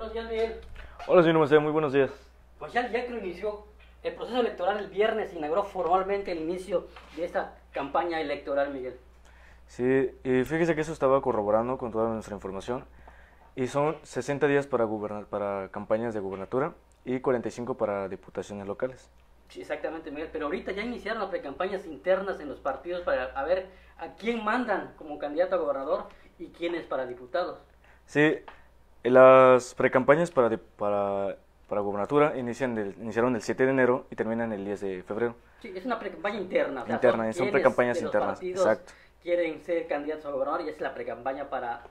Buenos días, Miguel. Hola, señor Maceo, muy buenos días. Pues ya, ya que inició el proceso electoral el viernes, inauguró formalmente el inicio de esta campaña electoral, Miguel. Sí, y fíjese que eso estaba corroborando con toda nuestra información. Y son 60 días para, para campañas de gubernatura y 45 para diputaciones locales. Sí, exactamente, Miguel. Pero ahorita ya iniciaron las precampañas internas en los partidos para a ver a quién mandan como candidato a gobernador y quién es para diputados. Sí, las precampañas para, para, para gubernatura inician del, iniciaron el 7 de enero y terminan el 10 de febrero. Sí, es una precampaña interna. o sea, Interna, son precampañas internas, partidos exacto. Quieren ser candidatos a gobernador y es la precampaña para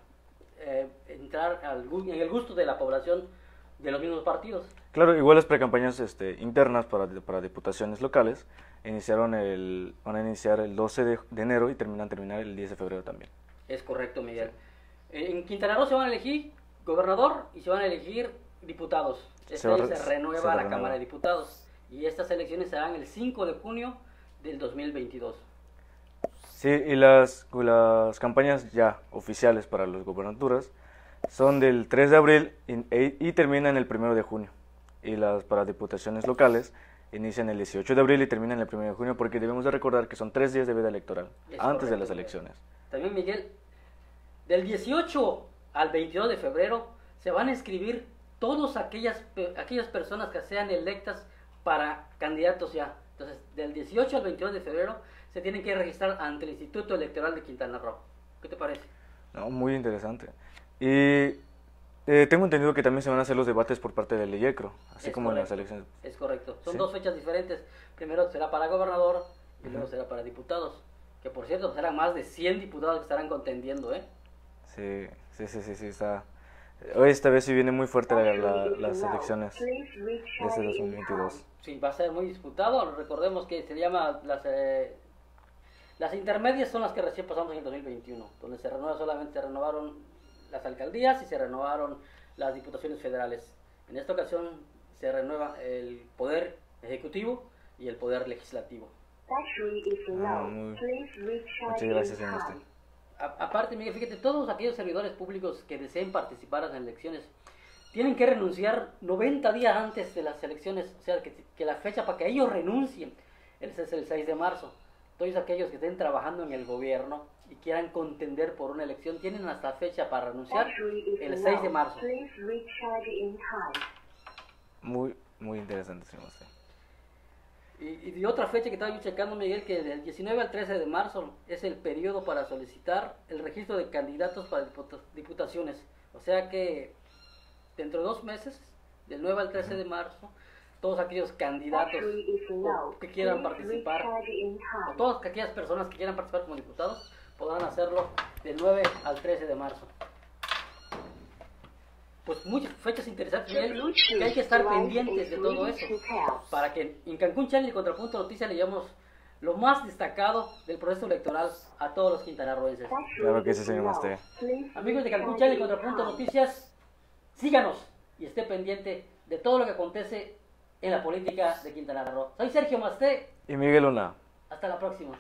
eh, entrar al, en el gusto de la población de los mismos partidos. Claro, igual las precampañas este, internas para, para diputaciones locales iniciaron el, van a iniciar el 12 de, de enero y terminan terminar el 10 de febrero también. Es correcto, Miguel. Eh, En Quintana Roo se van a elegir gobernador y se van a elegir diputados. Este Se año se renueva se la renueva. Cámara de Diputados y estas elecciones serán el 5 de junio del 2022. Sí, y las, las campañas ya oficiales para las gobernaturas son del 3 de abril y, e- y terminan el 1 de junio. Y las para diputaciones locales inician el 18 de abril y terminan el 1 de junio porque debemos de recordar que son tres días de vida electoral Es antes de correcto, las Miguel. elecciones. También, Miguel, del 18 al 22 de febrero se van a inscribir todas aquellas, aquellas personas que sean electas para candidatos ya. Entonces, del 18 al 22 de febrero se tienen que registrar ante el Instituto Electoral de Quintana Roo. ¿Qué te parece? No, muy interesante. Y eh, tengo entendido que también se van a hacer los debates por parte del IECRO, así Es como en las elecciones. Es correcto. Son Sí. dos fechas diferentes. Primero será para gobernador y luego será para diputados. Que por cierto, serán más de 100 diputados que estarán contendiendo, ¿eh? Sí, sí, sí, sí, sí, está. Hoy esta vez sí viene muy fuerte la- la- las elecciones de este 2022. Sí, va a ser muy disputado. Recordemos que se llama las eh, las intermedias son las que recién pasamos en el 2021, donde se renueva solamente se renovaron las alcaldías y se renovaron las diputaciones federales. En esta ocasión se renueva el poder ejecutivo y el poder legislativo. Ah, muy- Muchas gracias, señor aparte, Miguel, fíjate, todos aquellos servidores públicos que deseen participar en las elecciones tienen que renunciar 90 días antes de las elecciones, o sea, que, que la fecha para que ellos renuncien ese es el 6 de marzo. Todos aquellos que estén trabajando en el gobierno y quieran contender por una elección tienen hasta fecha para renunciar el 6 de marzo. Muy, muy interesante, señor. Y, y de otra fecha que estaba yo checando, Miguel, que del 19 al 13 de marzo es el periodo para solicitar el registro de candidatos para diputa- diputaciones. O sea que dentro de dos meses, del 9 al 13 de marzo, todos aquellos candidatos que quieran participar, o todas aquellas personas que quieran participar como diputados, podrán hacerlo del 9 al 13 de marzo. Pues muchas fechas interesantes, Miguel, que hay que estar pendientes de todo eso para que en Cancún Channel y Contrapunto Noticias le llevamos lo más destacado del proceso electoral a todos los quintanarroenses. Claro que sí, señor Master. Amigos de Cancún Channel y Contrapunto Noticias, síganos y esté pendiente de todo lo que acontece en la política de Quintana Roo. Soy Sergio Masté, Y Miguel Luna. hasta la próxima.